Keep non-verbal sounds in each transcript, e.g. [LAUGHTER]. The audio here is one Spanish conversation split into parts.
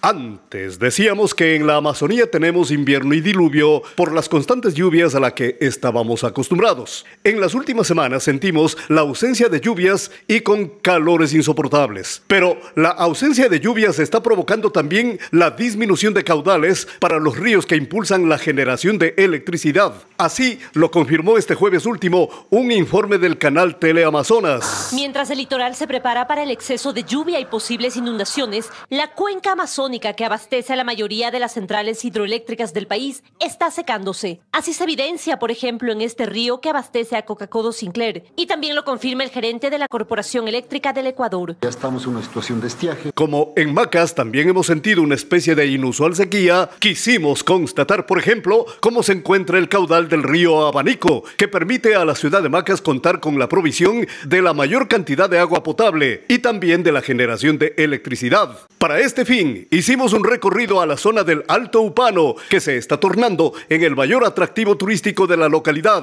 Antes decíamos que en la Amazonía tenemos invierno y diluvio por las constantes lluvias a las que estábamos acostumbrados. En las últimas semanas sentimos la ausencia de lluvias y con calores insoportables. Pero la ausencia de lluvias está provocando también la disminución de caudales para los ríos que impulsan la generación de electricidad. Así lo confirmó este jueves último un informe del canal Teleamazonas. Mientras el litoral se prepara para el exceso de lluvia y posibles inundaciones, la cuenca amazónica que abastece a la mayoría de las centrales hidroeléctricas del país está secándose. Así se evidencia, por ejemplo, en este río que abastece a Coca-Cola Sinclair. Y también lo confirma el gerente de la Corporación Eléctrica del Ecuador. Ya estamos en una situación de estiaje. Como en Macas también hemos sentido una especie de inusual sequía, quisimos constatar, por ejemplo, cómo se encuentra el caudal del río Abanico, que permite a la ciudad de Macas contar con la provisión de la mayor cantidad de agua potable y también de la generación de electricidad. Para este fin, hicimos un recorrido a la zona del Alto Upano, que se está tornando en el mayor atractivo turístico de la localidad.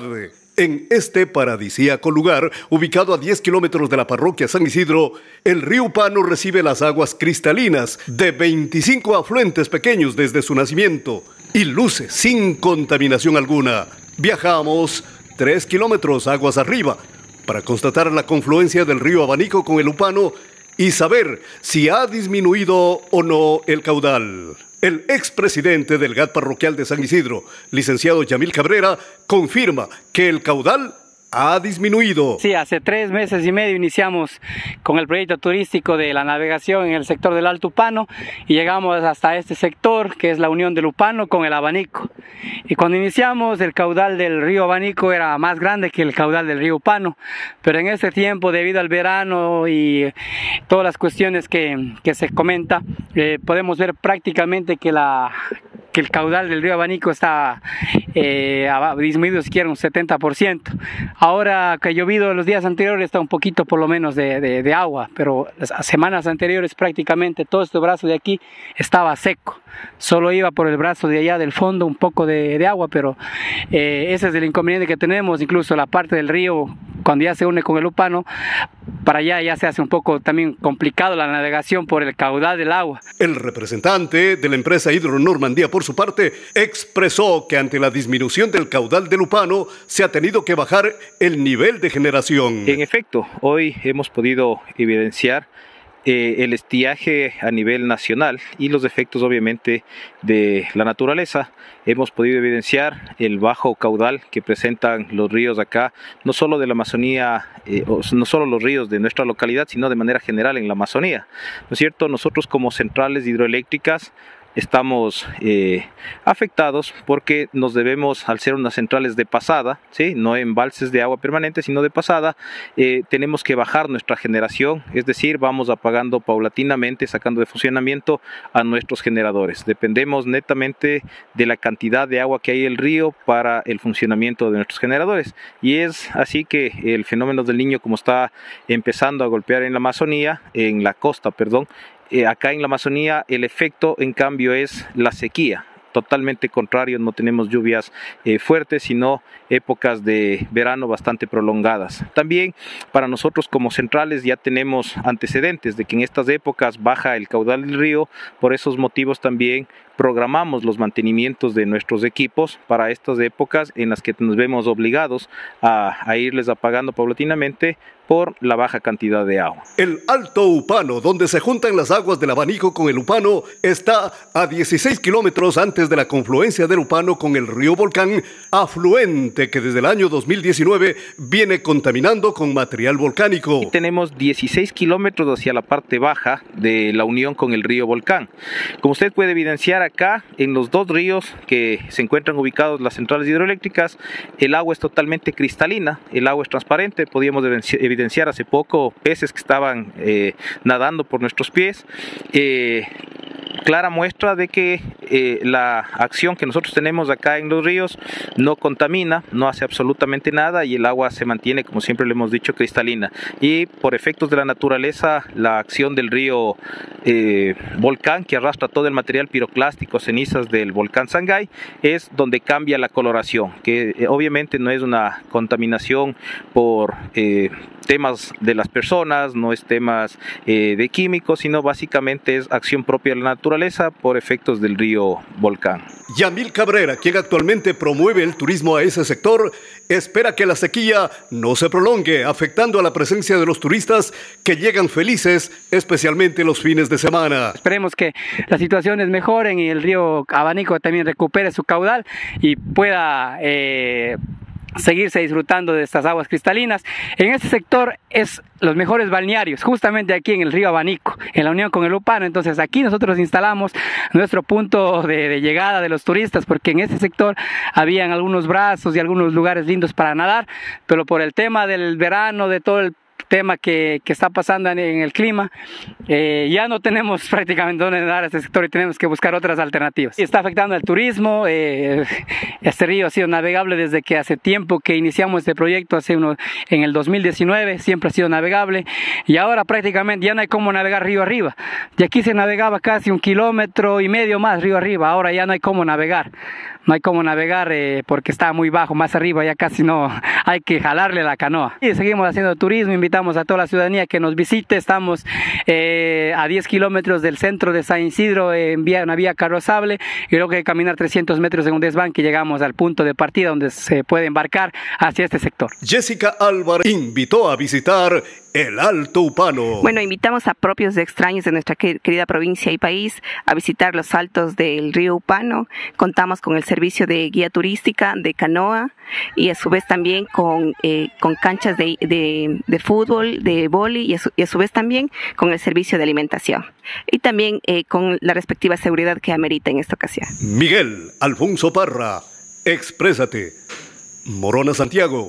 En este paradisíaco lugar, ubicado a 10 kilómetros de la parroquia San Isidro, el río Upano recibe las aguas cristalinas de 25 afluentes pequeños desde su nacimiento y luce sin contaminación alguna. Viajamos 3 kilómetros aguas arriba para constatar la confluencia del río Abanico con el Upano y saber si ha disminuido o no el caudal. El expresidente del GAT parroquial de San Isidro, licenciado Yamil Cabrera, confirma que el caudal ha disminuido. Sí, hace tres meses y medio iniciamos con el proyecto turístico de la navegación en el sector del Alto Upano y llegamos hasta este sector que es la unión del Upano con el Abanico. Y cuando iniciamos el caudal del río Abanico era más grande que el caudal del río Upano, pero en ese tiempo debido al verano y todas las cuestiones que, que se comenta, eh, podemos ver prácticamente que la que el caudal del río Abanico está eh, disminuido siquiera un 70%. Ahora que ha llovido los días anteriores está un poquito por lo menos de, agua, pero las semanas anteriores prácticamente todo este brazo de aquí estaba seco. Solo iba por el brazo de allá del fondo un poco de, de agua, pero eh, ese es el inconveniente que tenemos, incluso la parte del río cuando ya se une con el Upano, para allá ya se hace un poco también complicado la navegación por el caudal del agua. El representante de la empresa Hidro Normandía, por su parte, expresó que ante la disminución del caudal del Upano se ha tenido que bajar el nivel de generación. En efecto, hoy hemos podido evidenciar eh, el estiaje a nivel nacional y los efectos obviamente de la naturaleza. Hemos podido evidenciar el bajo caudal que presentan los ríos acá, no solo de la Amazonía, eh, no solo los ríos de nuestra localidad, sino de manera general en la Amazonía. ¿No es cierto? Nosotros como centrales hidroeléctricas estamos eh, afectados porque nos debemos, al ser unas centrales de pasada, ¿sí? no embalses de agua permanente, sino de pasada, eh, tenemos que bajar nuestra generación, es decir, vamos apagando paulatinamente, sacando de funcionamiento a nuestros generadores. Dependemos netamente de la cantidad de agua que hay en el río para el funcionamiento de nuestros generadores. Y es así que el fenómeno del niño, como está empezando a golpear en la Amazonía, en la costa, perdón, eh, acá en la Amazonía el efecto en cambio es la sequía totalmente contrario, no tenemos lluvias eh, fuertes, sino épocas de verano bastante prolongadas. También para nosotros como centrales ya tenemos antecedentes de que en estas épocas baja el caudal del río, por esos motivos también programamos los mantenimientos de nuestros equipos para estas épocas en las que nos vemos obligados a, a irles apagando paulatinamente por la baja cantidad de agua. El Alto Upano, donde se juntan las aguas del abanico con el Upano, está a 16 kilómetros antes de la confluencia del Upano con el río Volcán, afluente que desde el año 2019 viene contaminando con material volcánico. Y tenemos 16 kilómetros hacia la parte baja de la unión con el río Volcán. Como usted puede evidenciar acá, en los dos ríos que se encuentran ubicados las centrales hidroeléctricas, el agua es totalmente cristalina, el agua es transparente, podíamos evidenciar hace poco peces que estaban eh, nadando por nuestros pies. Eh, clara muestra de que eh, la acción que nosotros tenemos acá en los ríos no contamina, no hace absolutamente nada y el agua se mantiene, como siempre le hemos dicho, cristalina. Y por efectos de la naturaleza, la acción del río eh, Volcán, que arrastra todo el material piroclástico, cenizas del volcán Sangay, es donde cambia la coloración, que eh, obviamente no es una contaminación por temas de las personas, no es temas de químicos, sino básicamente es acción propia de la naturaleza por efectos del río Volcán. Yamil Cabrera, quien actualmente promueve el turismo a ese sector, espera que la sequía no se prolongue, afectando a la presencia de los turistas que llegan felices, especialmente los fines de semana. Esperemos que las situaciones mejoren y el río Abanico también recupere su caudal y pueda eh, seguirse disfrutando de estas aguas cristalinas. En este sector es los mejores balnearios, justamente aquí en el río Abanico, en la unión con el Upano. Entonces aquí nosotros instalamos nuestro punto de, llegada de los turistas, porque en este sector habían algunos brazos y algunos lugares lindos para nadar, pero por el tema del verano, de todo el tema que, que está pasando en, el clima, eh, ya no tenemos [LAUGHS] prácticamente dónde nadar a este sector y tenemos que buscar otras alternativas. Está afectando al turismo, eh, este río ha sido navegable desde que hace tiempo que iniciamos este proyecto, hace uno, en el 2019, siempre ha sido navegable y ahora prácticamente ya no hay cómo navegar río arriba. Y aquí se navegaba casi un kilómetro y medio más río arriba, ahora ya no hay cómo navegar no hay cómo navegar eh, porque está muy bajo, más arriba ya casi no hay que jalarle la canoa. Y seguimos haciendo turismo, invitamos a toda la ciudadanía que nos visite, estamos eh, a 10 kilómetros del centro de San Isidro en vía, una vía carrozable y luego que caminar 300 metros en un desván que llegamos al punto de partida donde se puede embarcar hacia este sector. Jessica Álvarez invitó a visitar el Alto Upano. Bueno, invitamos a propios de extraños de nuestra querida provincia y país a visitar los altos del río Upano. Contamos con el servicio de guía turística, de canoa y a su vez también con, eh, con canchas de, de, fútbol, de boli y a, su, vez también con el servicio de alimentación y también eh, con la respectiva seguridad que amerita en esta ocasión. Miguel Alfonso Parra, exprésate. Morona Santiago.